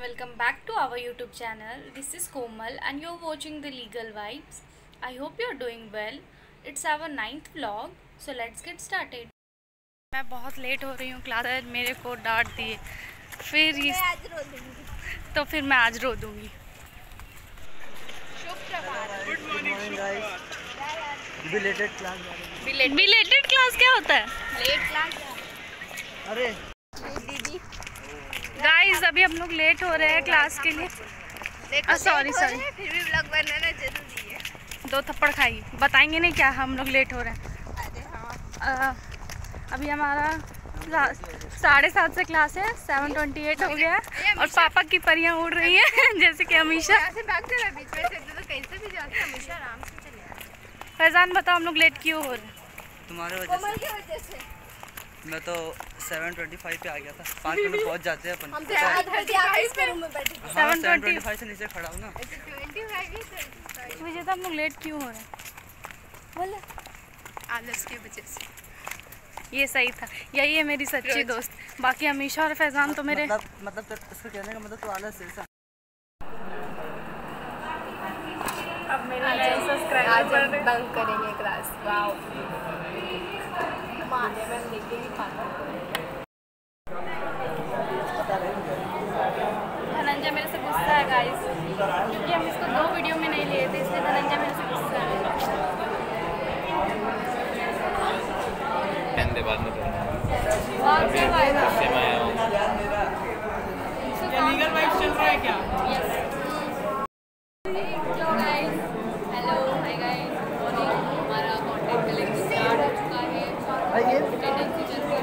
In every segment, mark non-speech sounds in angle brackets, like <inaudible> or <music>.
welcome back to our YouTube channel. This is Komal and you're watching the Legal Vibes. I hope you're doing well. It's our ninth vlog, so let's get started. मैं बहुत late हो रही हूँ class sir मेरे को डांट दिए फिर ये तो फिर मैं आज रो दूँगी बिलेटेड क्लास बिलेटेड क्लास क्या होता है लेट क्लास अरे दीदी गाइस अभी हम लोग लेट हो रहे हैं क्लास के लिए। sorry. रहे हैं, फिर भी ब्लॉग बनाना ज़रूरी है। दो थप्पड़ खाई। बताएँगे नहीं क्या हम लोग लेट हो रहे हैं। हाँ। अ, अभी हमारा साढ़े सात से क्लास है सेवन ट्वेंटी एट हो गया है। और पापा की परियाँ उड़ रही हैं <laughs> जैसे कि हमेशा तो कैसे भी जाते हैं। हमेशा आराम से चले फैजान बताओ हम लोग लेट क्यों हो रहे हैं? तुम्हारे वजह से। मैं तो 725 पे आ गया था। पाँच मिनट पहुँच जाते हैं अपन। हम तो पता है? आज भर दिया इस रूम में बैठे। थे हाँ 720 725 से नीचे खड़ा हूँ ना। ट्वेंटी फाइव इस वजह से हम लोग लेट क्यों हो रहे हैं? बोला। आलस की वजह से। ये सही था। यही है मेरी सच्ची दोस्त। बाकी अमीशा और फैजान तो मेरे मतलब मतलब तो इसका कहने का मतलब तो आलस है ऐसा। अब मेरे आज हम बंक करेंगे क्लास वाओ माने में लेके ही पाता धनंजय मेरे से गुस्सा है गाइस क्योंकि हम इसको दो वीडियो में नहीं लिए थे इसलिए धनंजय मेरे से गुस्सा है बाद में तो और क्या फ़ायदा? मैं लीगल वाइफ चल रहा है क्या yes hello guys hello hi guys morning हमारा कंटेंट कलेक्शन स्टार्ट हो चुका है अटेंडेंस चल रही है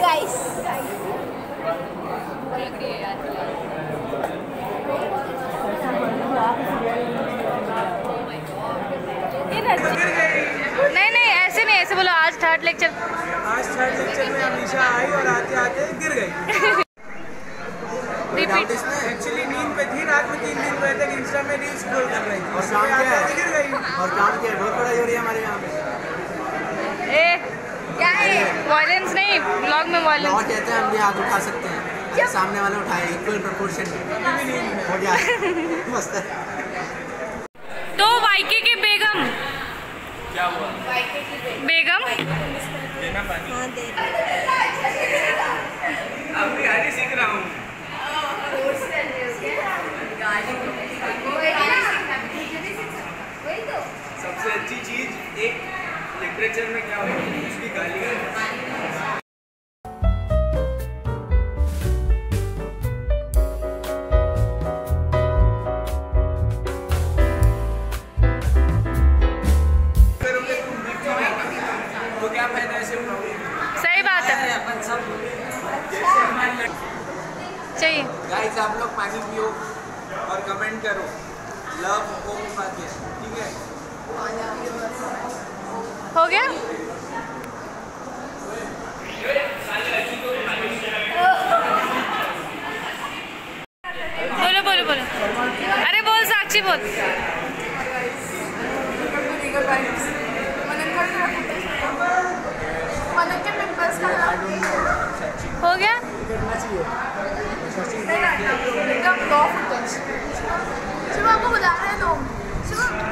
गाइस लग रही है यार ये रच- नहीं नहीं ऐसे नहीं ऐसे बोलो आज थर्ड लेक्चर आज थर्ड लेक्चर में अमीशा आई और आते आते गिर गई। एक्चुअली नींद पे थी रात में तीन दिन बजे तक इंस्टा में रील स्क्रॉल कर रही और काम सुबह क्या आते है? गिर गई। और काम की बहुत पढ़ाई हो रही है हमारे यहाँ पे। ए क्या है? वायलेंस नहीं ब्लॉग में वायलेंस कहते हैं हम भी हाथ उठा सकते हैं। अगर सामने वाले उठाए इक्वल प्रोपोर्शन हो गया। मस्त है। तो वाईके के बेगम। बेगम? हाँ दे। अब गाड़ी सीख रहा हूँ सबसे अच्छी चीज़ एक लिटरेचर में क्या होती है? उसकी गाली गाइस आप लोग पानी पियो और कमेंट करो। लव ओम फातिया ठीक है? हो गया? बोलो बोलो बोलो। अरे बोल, साक्षी, बोल। हो गया? 잘생겼는데. 내가 너. 10만 보고 나해도 10만.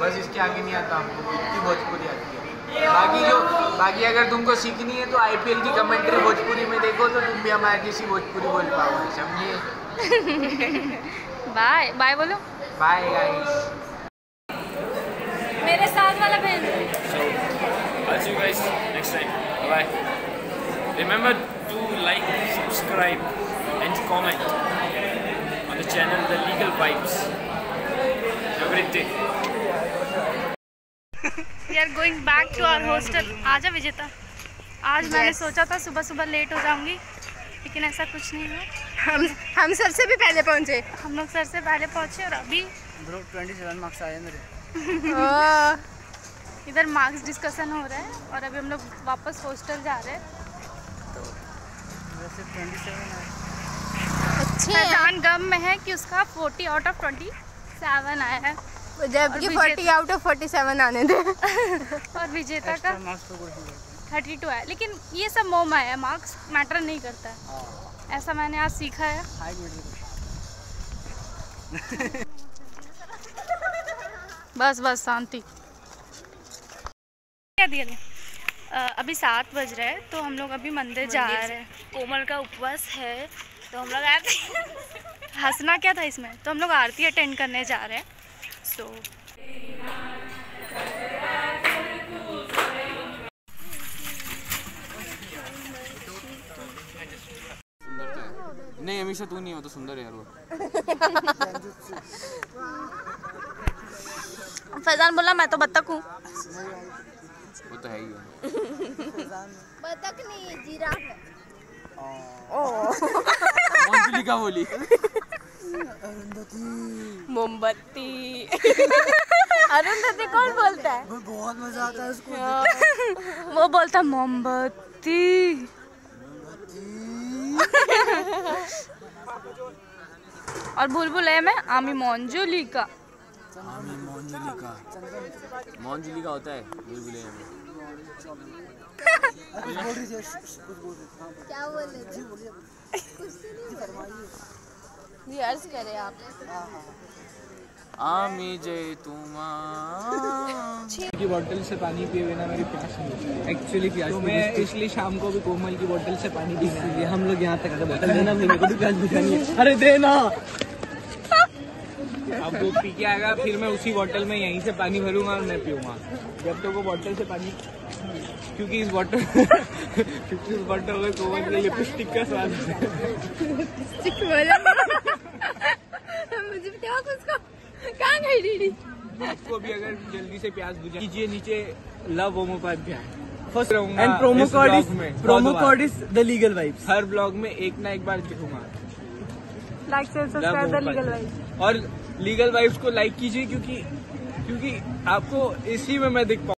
बस इसके आगे नहीं आता हमको इतनी भोजपुरी आती है बाकी जो बाकी अगर तुमको सीखनी है तो आईपीएल की कमेंट्री भोजपुरी में देखो तो तुम भी हमारे जैसी भोजपुरी बोल पाओगे समझिए बाय बाय बोलो बाय गाइस मेरे साथ वाला see you guys next time. Bye bye. Remember to like, subscribe, and comment on the channel The Legal Vibes. We are going back to our hostel आजा विजेता। आज मैंने सोचा था सुबह सुबह लेट हो जाऊँगी लेकिन ऐसा कुछ नहीं हुआ। हम हम सबसे भी पहले पहुँचे। हम लोग सर से पहले पहुँचे और अभी ब्रो 27 मार्क्स आए मेरे। इधर मार्क्स डिस्कशन हो रहा है और अभी हम लोग वापस हॉस्टल जा रहे हैं। वैसे 27 आए अच्छे हैं। फैजान गम में है कि उसका 40 आउट ऑफ़ 27 आया है। जबकि 40 आउट ऑफ़ 47 आने थे <laughs> और विजेता का तो नहीं 32 है। लेकिन ये सब मोम है मार्क्स मैटर नहीं करता। है। ऐसा मैंने आज सीखा है। <laughs> बस बस शांति। क्या दिया? अभी सात बज रहे हैं तो हम लोग अभी मंदिर जा रहे हैं। कोमल का उपवास है तो हम लोग आरती <laughs> हंसना क्या था इसमें? तो हम लोग आरती अटेंड करने जा रहे हैं। सो नहीं हमेशा तू नहीं हो तो सुंदर है यार वो। फैजान बोला मैं तो बत्तख हूँ। वो तो है ही है। बतख नहीं जिराफ है। सी लिखा बोली। मोमबत्ती। अरुंधति कौन बोलता है? बहुत मज़ा आता है उसको वो बोलता मोमबत्ती। और बुलबुल है मैं आमी मोंजुलिका मोंजुलिका मोंजुलिका होता है बुलबुले में। क्या बोल रहे। रिहर्स करे आप। आमी जय तुमा। की बोतल से पानी पिए बिना मेरी प्यास नहीं एक्चुअली प्यास तो मैं इसलिए शाम को भी कोमल की बोतल से पानी हम लोग यहाँ तक बोतल देना मेरे को भी प्यास बुझानी है <laughs> अरे देना अब वो पी के आएगा फिर मैं उसी बोतल में यहीं से पानी भरूँगा और मैं पीऊँगा। जब तक वो बोतल से पानी क्योंकि इस बोतल <laughs> क्योंकि इस बोतल में कोमल के लिपस्टिक का स्वाद है मुझे उसको। कहाँ गई दीदी? उसको भी अगर जल्दी से प्याज बुझा कीजिए नीचे लव ओमोपाध्याय फ़र्स्ट रहूँगा एंड प्रोमो इस कोड इज़ में। Promo code is the legal vibes her blog में एक ना एक बार दिखूँगा। Like share subscribe the legal vibes और लीगल वाइब्स को लाइक कीजिए क्योंकि क्योंकि आपको इसी में मैं दिख पाऊँ